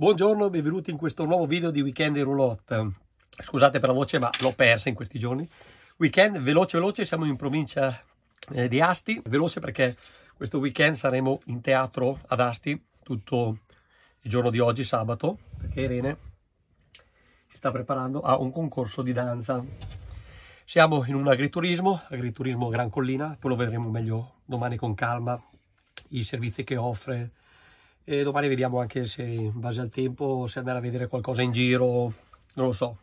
Buongiorno, benvenuti in questo nuovo video di Weekend in Roulotte. Scusate per la voce, ma l'ho persa in questi giorni. Weekend veloce veloce, siamo in provincia eh, di Asti. Veloce perché questo weekend saremo in teatro ad Asti tutto il giorno di oggi, sabato, perché Irene si sta preparando a un concorso di danza. Siamo in un agriturismo, agriturismo Gran Collina, poi lo vedremo meglio domani con calma, i servizi che offre, e domani vediamo anche se in base al tempo se andare a vedere qualcosa in giro non lo so.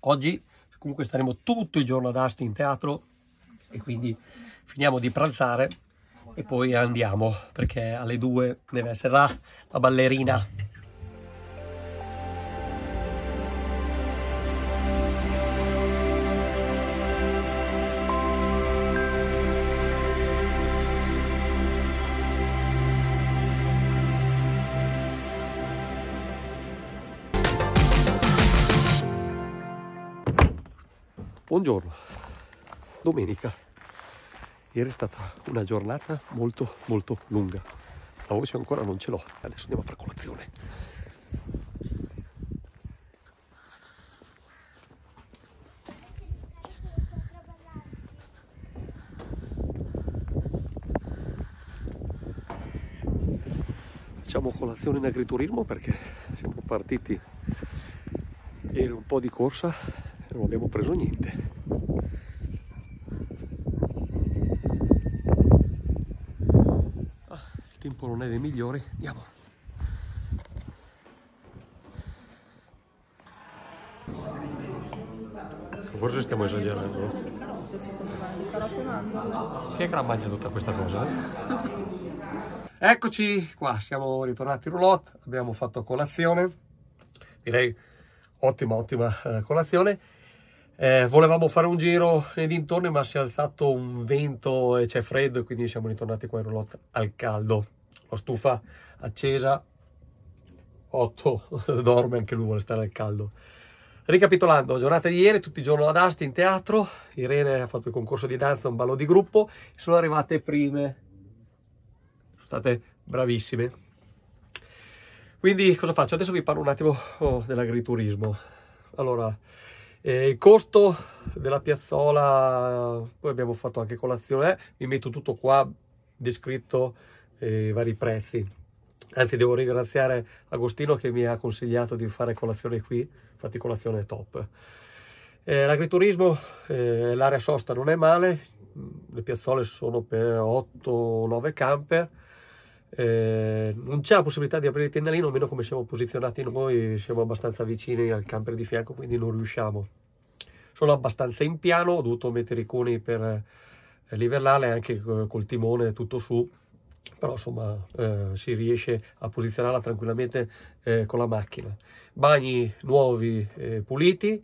Oggi comunque staremo tutto il giorno ad Asti in teatro e quindi finiamo di pranzare e poi andiamo perché alle due deve essere là la ballerina Buongiorno, domenica. Ieri è stata una giornata molto molto lunga. La voce ancora non ce l'ho, adesso andiamo a fare colazione. Facciamo colazione in agriturismo perché siamo partiti ieri un po' di corsa non abbiamo preso niente. Ah, il tempo non è dei migliori. Andiamo. Forse stiamo esagerando. Chi è che la mangia tutta questa cosa? Eccoci qua siamo ritornati in roulotte abbiamo fatto colazione. Direi ottima ottima eh, colazione eh, volevamo fare un giro nei dintorni ma si è alzato un vento e c'è freddo quindi siamo ritornati qua in roulotte al caldo. La stufa accesa, 8 dorme anche lui, vuole stare al caldo. Ricapitolando, giornata di ieri, tutti i giorni ad Asti in teatro, Irene ha fatto il concorso di danza, un ballo di gruppo, sono arrivate prime, sono state bravissime. Quindi cosa faccio? Adesso vi parlo un attimo oh, dell'agriturismo. Allora, eh, il costo della piazzola, poi abbiamo fatto anche colazione, eh, vi metto tutto qua descritto eh, i vari prezzi. Anzi, devo ringraziare Agostino che mi ha consigliato di fare colazione qui, infatti colazione top. Eh, l'agriturismo, eh, l'area sosta non è male, le piazzole sono per 8-9 camper, eh, non c'è la possibilità di aprire il tendalino, almeno come siamo posizionati noi, siamo abbastanza vicini al camper di fianco, quindi non riusciamo. Sono abbastanza in piano, ho dovuto mettere i coni per eh, livellarle anche col timone tutto su, però insomma eh, si riesce a posizionarla tranquillamente eh, con la macchina. Bagni nuovi, eh, puliti.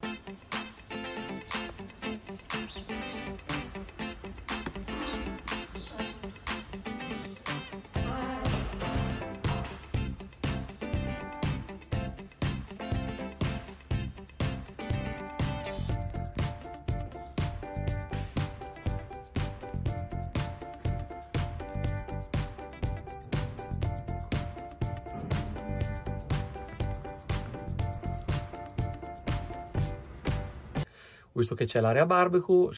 Visto che c'è l'area barbecue.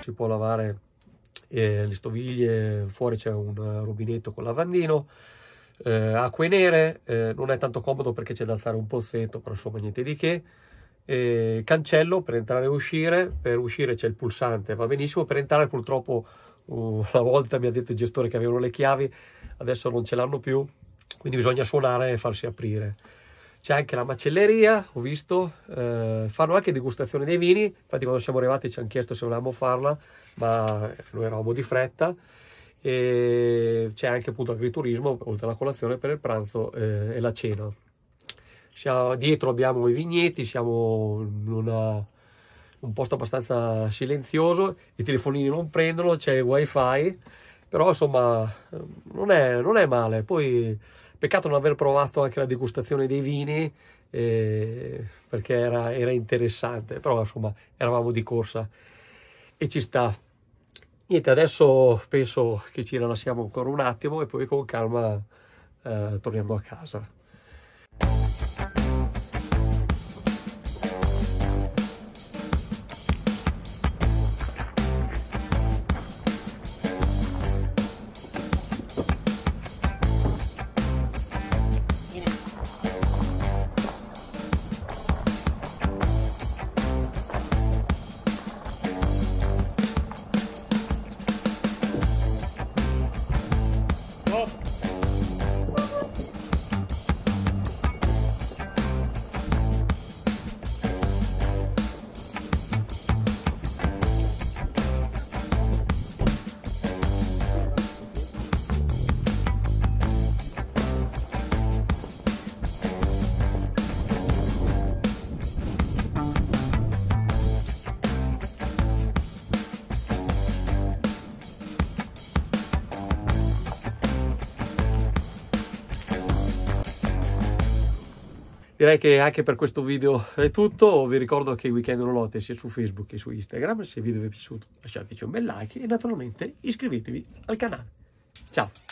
Si può lavare eh, le stoviglie, fuori c'è un rubinetto con lavandino. Eh, acque nere, eh, non è tanto comodo perché c'è da alzare un pozzetto, però insomma niente di che. Eh, cancello per entrare e uscire, per uscire c'è il pulsante, va benissimo, per entrare purtroppo una volta mi ha detto il gestore che avevano le chiavi, adesso non ce l'hanno più, quindi bisogna suonare e farsi aprire. C'è anche la macelleria, ho visto, eh, fanno anche degustazione dei vini, infatti quando siamo arrivati ci hanno chiesto se volevamo farla, ma noi eravamo di fretta. E c'è anche appunto agriturismo, oltre alla colazione per il pranzo eh, e la cena. Siamo, dietro abbiamo i vigneti, siamo in una un posto abbastanza silenzioso, i telefonini non prendono, c'è il wifi però insomma non è, non è male. Poi peccato non aver provato anche la degustazione dei vini eh, perché era, era interessante, però insomma eravamo di corsa e ci sta. Niente, adesso penso che ci rilassiamo ancora un attimo e poi con calma eh, torniamo a casa. Direi che anche per questo video è tutto, vi ricordo che Weekend Nolotte sia su Facebook che su Instagram, se il video vi è piaciuto lasciateci un bel like e naturalmente iscrivetevi al canale. Ciao!